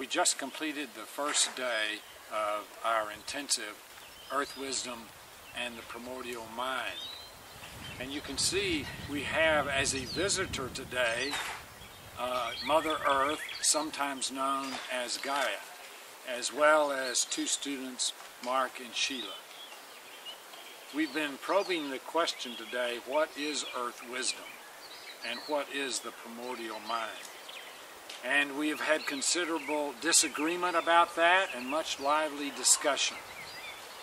We just completed the first day of our intensive Earth Wisdom and the Primordial Mind. And you can see we have as a visitor today uh, Mother Earth, sometimes known as Gaia, as well as two students, Mark and Shiila. We've been probing the question today, what is Earth Wisdom? And what is the Primordial Mind? And we have had considerable disagreement about that and much lively discussion.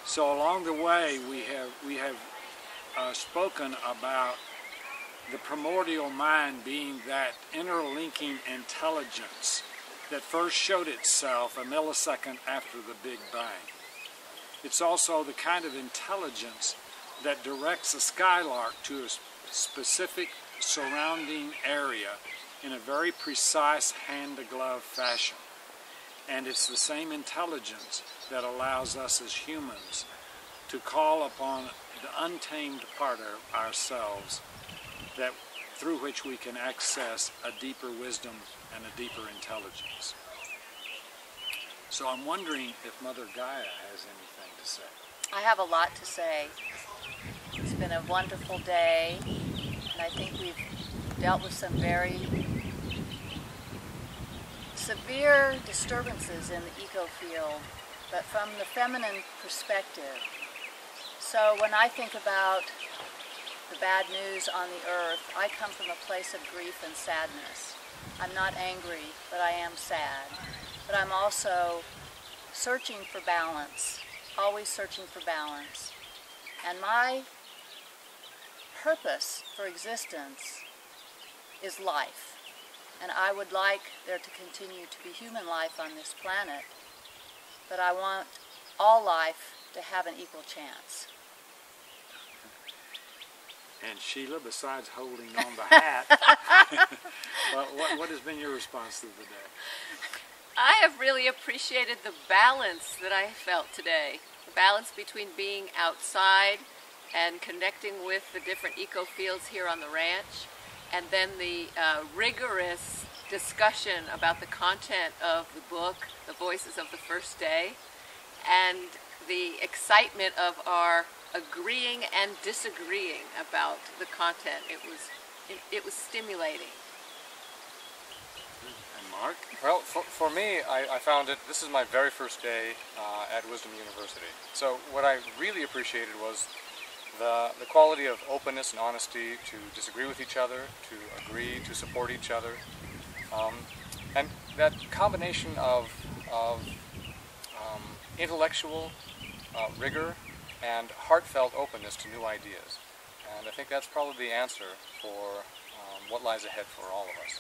So along the way, we have, we have uh, spoken about the primordial mind being that interlinking intelligence that first showed itself a millisecond after the Big Bang. It's also the kind of intelligence that directs a skylark to a specific surrounding area in a very precise hand-to-glove fashion. And it's the same intelligence that allows us as humans to call upon the untamed part of ourselves that through which we can access a deeper wisdom and a deeper intelligence. So I'm wondering if Mother Gaia has anything to say. I have a lot to say. It's been a wonderful day, and I think we've dealt with some very severe disturbances in the eco field, but from the feminine perspective. So when I think about the bad news on the earth, I come from a place of grief and sadness. I'm not angry, but I am sad. But I'm also searching for balance, always searching for balance. And my purpose for existence is life. And I would like there to continue to be human life on this planet, but I want all life to have an equal chance. And Shiila, besides holding on the hat, well, what, what has been your response to the day? I have really appreciated the balance that I felt today. The balance between being outside and connecting with the different eco fields here on the ranch, and then the uh, rigorous discussion about the content of the book, The Voices of the First Day, and the excitement of our agreeing and disagreeing about the content. It was, it, it was stimulating. And Mark? Well, for, for me, I, I found it, this is my very first day uh, at Wisdom University. So what I really appreciated was the, the quality of openness and honesty to disagree with each other, to agree, to support each other. Um, and that combination of, of um, intellectual uh, rigor and heartfelt openness to new ideas. And I think that's probably the answer for um, what lies ahead for all of us.